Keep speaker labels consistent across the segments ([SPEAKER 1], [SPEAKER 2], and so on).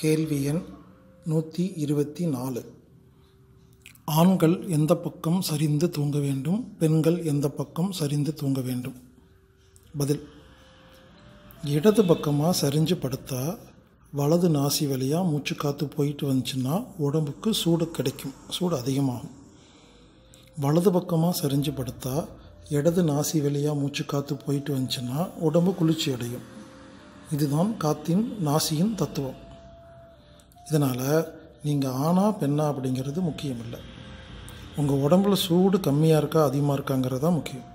[SPEAKER 1] கேள்வி எண் நூற்றி இருபத்தி நாலு. ஆண்கள் எந்த பக்கம் சரிந்து தூங்க வேண்டும்? பெண்கள் எந்த பக்கம் சரிந்து தூங்க வேண்டும்? பதில் இடது பக்கமாக சரிஞ்சு படுத்தா வலது நாசி வழியாக மூச்சு காற்று போயிட்டு வந்துச்சுன்னா உடம்புக்கு சூடு கிடைக்கும். சூடு அதிகமாகும். வலது பக்கமாக சரிஞ்சு படுத்தா இடது நாசி வழியாக மூச்சு காற்று போயிட்டு வந்துச்சுன்னா உடம்பு குளிர்ச்சி அடையும் இதுதான் காற்றின் நாசியின் தத்துவம். இதனால் நீங்கள் ஆணா பெண்ணா அப்படிங்கிறது முக்கியம் இல்லை உங்கள் உடம்புல சூடு கம்மியாக இருக்கா அதிகமாக இருக்காங்கிறது தான் முக்கியம்.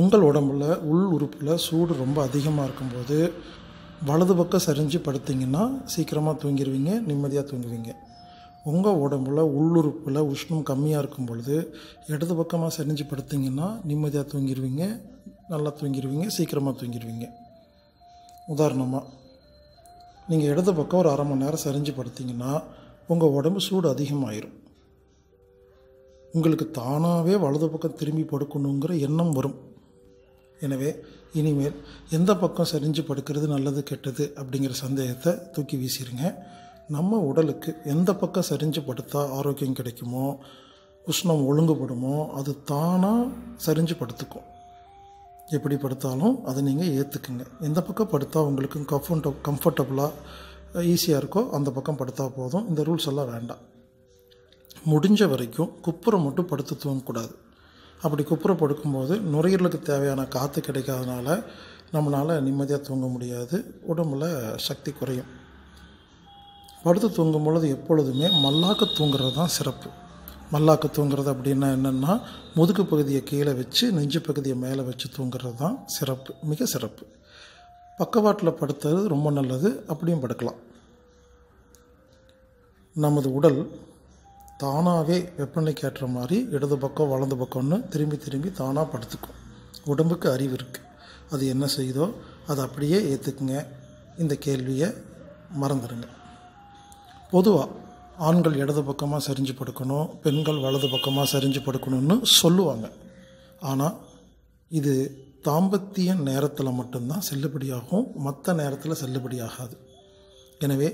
[SPEAKER 1] உங்கள் உடம்புல உள் உறுப்பில் சூடு ரொம்ப அதிகமாக இருக்கும்போது வலது பக்கம் சரிஞ்சு படுத்திங்கன்னா சீக்கிரமாக தூங்கிடுவீங்க நிம்மதியாக தூங்குவீங்க. உங்கள் உடம்புல உள்ளுறுப்பில் உஷ்ணம் கம்மியாக இருக்கும் பொழுது இடது பக்கமாக சரிஞ்சு படுத்திங்கன்னா நிம்மதியாக தூங்கிடுவீங்க நல்லா தூங்கிடுவீங்க சீக்கிரமாக தூங்கிடுவீங்க உதாரணமாக நீங்கள் இடது பக்கம் ஒரு அரை மணி நேரம் சரிஞ்சு படுத்திங்கன்னா உங்கள் உடம்பு சூடு அதிகமாயிரும். உங்களுக்கு தானாகவே வலது பக்கம் திரும்பி படுக்கணுங்கிற எண்ணம் வரும். எனவே இனிமேல் எந்த பக்கம் சரிஞ்சு படுக்கிறது நல்லது கெட்டது அப்படிங்கிற சந்தேகத்தை தூக்கி வீசிடுங்க நம்ம உடலுக்கு எந்த பக்கம் சரிஞ்சு படுத்தா ஆரோக்கியம் கிடைக்குமோ உஷ்ணம் ஒழுங்குபடுமோ அது தானாக சரிஞ்சு படுத்துக்கும். எப்படி படுத்தாலும் அதை நீங்கள் ஏற்றுக்குங்க எந்த பக்கம் படுத்தா உங்களுக்கு கம்ஃபர்ட கம்ஃபர்டபுளாக ஈஸியாக இருக்கோ அந்த பக்கம் படுத்தா போதும். இந்த ரூல்ஸ் எல்லாம் வேண்டாம். முடிஞ்ச வரைக்கும் குப்புறம் மட்டும் படுத்து தூங்கக்கூடாது அப்படி குப்புற படுக்கும்போது நுரையீரலுக்கு தேவையான காற்று கிடைக்காதனால நம்மளால் நிம்மதியாக தூங்க முடியாது. உடம்புல சக்தி குறையும். படுத்து தூங்கும் பொழுது எப்பொழுதுமே மல்லாக்க தூங்குறது தான் சிறப்பு. மல்லாக்க தூங்குறது அப்படின்னா என்னென்னா முதுகு பகுதியை கீழே வச்சு நெஞ்சு பகுதியை மேலே வச்சு தூங்குறது தான் சிறப்பு மிக சிறப்பு. பக்கவாட்டில் படுத்துறது ரொம்ப நல்லது அப்படியும் படுக்கலாம். நமது உடல் தானாகவே வெப்பநிலைக்கு ஏற்ற மாதிரி இடது பக்கம் வலது பக்கம்னு திரும்பி திரும்பி தானாக படுத்துக்கும். உடம்புக்கு அறிவு இருக்குது அது என்ன செய்யுதோ அதை அப்படியே ஏற்றுக்குங்க இந்த கேள்வியை மறந்துடுங்க. பொதுவாக ஆண்கள் இடது பக்கமாக சரிஞ்சு படுக்கணும் பெண்கள் வலது பக்கமாக சரிஞ்சு படுக்கணும்னு சொல்லுவாங்க. ஆனால் இது தாம்பத்திய நேரத்தில் மட்டும்தான் செல்லுபடியாகும் மற்ற நேரத்தில் செல்லுபடியாகாது. எனவே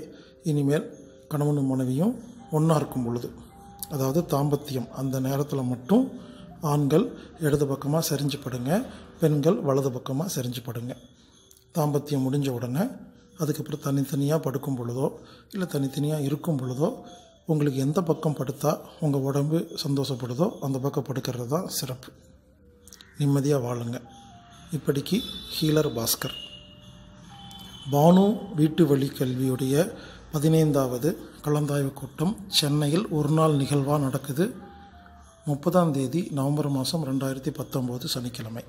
[SPEAKER 1] இனிமேல் கணவனும் மனைவியும் ஒன்றா இருக்கும் பொழுது அதாவது தாம்பத்தியம் அந்த நேரத்தில் மட்டும் ஆண்கள் இடது பக்கமாக சரிஞ்சு படுங்க பெண்கள் வலது பக்கமாக சரிஞ்சு படுங்க. தாம்பத்தியம் முடிஞ்ச உடனே அதுக்கப்புறம் தனித்தனியாக படுக்கும் பொழுதோ இல்லை தனித்தனியாக இருக்கும் பொழுதோ உங்களுக்கு எந்த பக்கம் படுத்தா உங்கள் உடம்பு சந்தோஷப்படுதோ அந்த பக்கம் படுக்கிறது தான் சிறப்பு. நிம்மதியாக வாழுங்க. இப்படிக்கு ஹீலர் பாஸ்கர். பானு வீட்டு வழி கல்வியுடைய பதினைந்தாவது கலந்தாய்வு கூட்டம் சென்னையில் ஒரு நாள் நிகழ்வாக நடக்குது. முப்பதாம் தேதி நவம்பர் மாதம் ரெண்டாயிரத்தி பத்தொம்போது சனிக்கிழமை.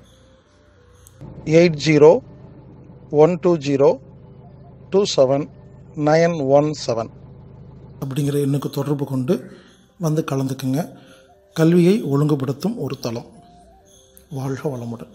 [SPEAKER 1] Eight zero one two zero two seven nine one seven அப்படிங்கிற எண்ணுக்கு தொடர்பு கொண்டு வந்து கலந்துக்குங்க. கல்வியை ஒழுங்குபடுத்தும் ஒரு தளம். வாழ்க வளமுடன்.